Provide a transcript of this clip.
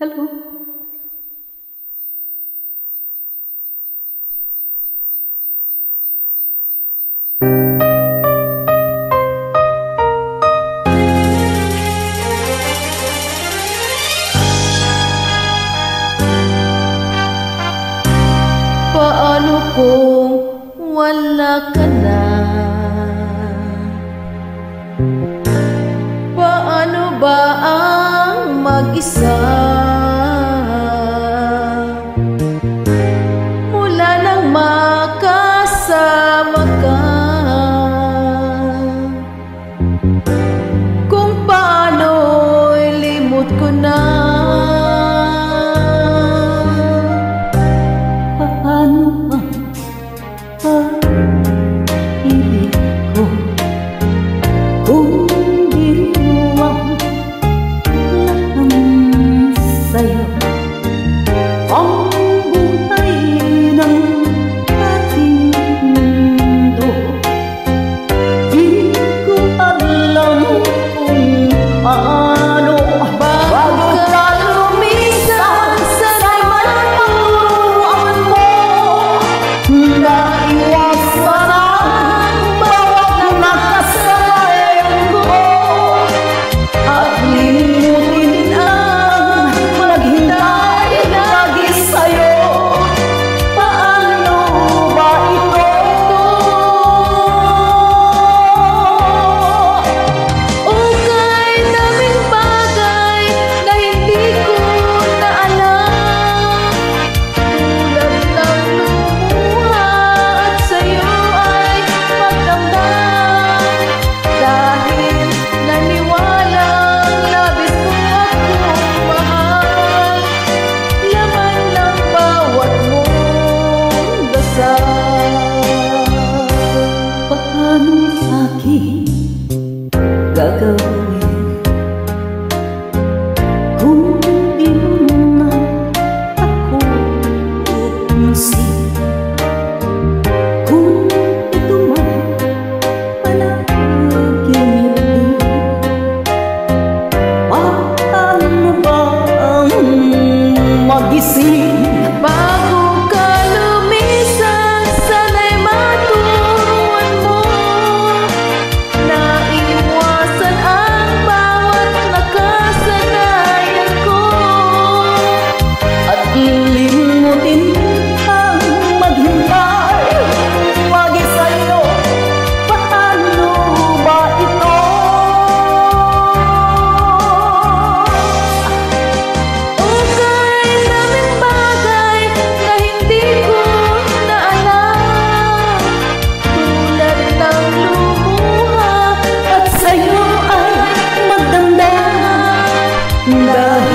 Hello. Paano kung wala ka na? Paano ba ang mag-isa? cả gagalin Kung di mo na ako tutunsin Kung ito man palaging hindi Paano ba ang magising Love.